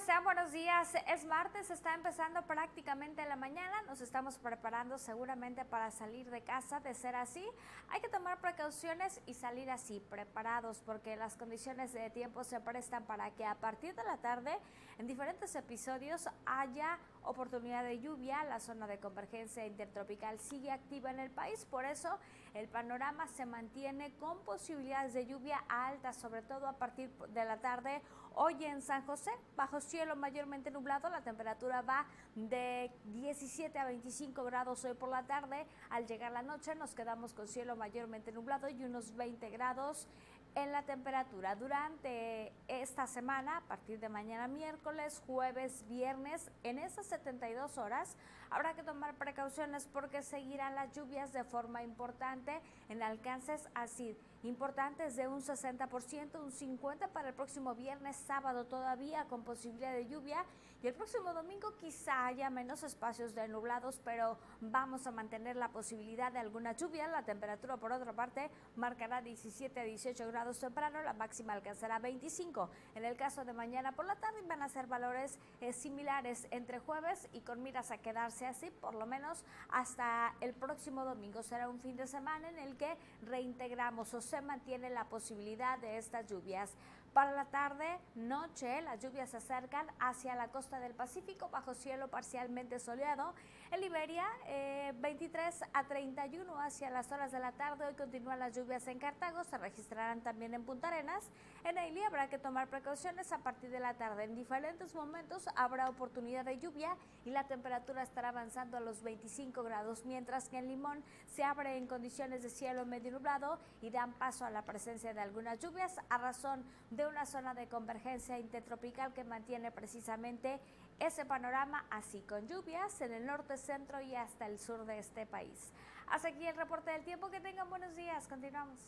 están? Buenos días. Es martes, está empezando prácticamente la mañana. Nos estamos preparando seguramente para salir de casa. De ser así, hay que tomar precauciones y salir así, preparados, porque las condiciones de tiempo se prestan para que a partir de la tarde, en diferentes episodios, haya oportunidad de lluvia. La zona de convergencia intertropical sigue activa en el país, por eso el panorama se mantiene con posibilidades de lluvia alta, sobre todo a partir de la tarde. Hoy en San José, bajo cielo mayormente nublado, la temperatura va de 17 a 25 grados hoy por la tarde. Al llegar la noche nos quedamos con cielo mayormente nublado y unos 20 grados en la temperatura durante esta semana, a partir de mañana miércoles, jueves, viernes, en esas 72 horas habrá que tomar precauciones porque seguirán las lluvias de forma importante en alcances así importantes de un 60%, un 50% para el próximo viernes, sábado todavía con posibilidad de lluvia y el próximo domingo quizá haya menos espacios de nublados, pero vamos a mantener la posibilidad de alguna lluvia. La temperatura por otra parte marcará 17 a 18 grados temprano, la máxima alcanzará 25. En el caso de mañana por la tarde van a ser valores eh, similares entre jueves y con miras a quedarse así por lo menos hasta el próximo domingo. Será un fin de semana en el que reintegramos o se mantiene la posibilidad de estas lluvias. Para la tarde, noche, las lluvias se acercan hacia la costa del Pacífico bajo cielo parcialmente soleado. En Liberia, 23 eh, a 31 hacia las horas de la tarde. Hoy continúan las lluvias en Cartago, se registrarán también en Punta Arenas. En Ailey habrá que tomar precauciones a partir de la tarde. En diferentes momentos habrá oportunidad de lluvia y la temperatura estará avanzando a los 25 grados, mientras que en Limón se abre en condiciones de cielo medio nublado y dan paso a la presencia de algunas lluvias a razón de de una zona de convergencia intertropical que mantiene precisamente ese panorama así con lluvias en el norte, centro y hasta el sur de este país. Hasta aquí el reporte del tiempo. Que tengan buenos días. Continuamos.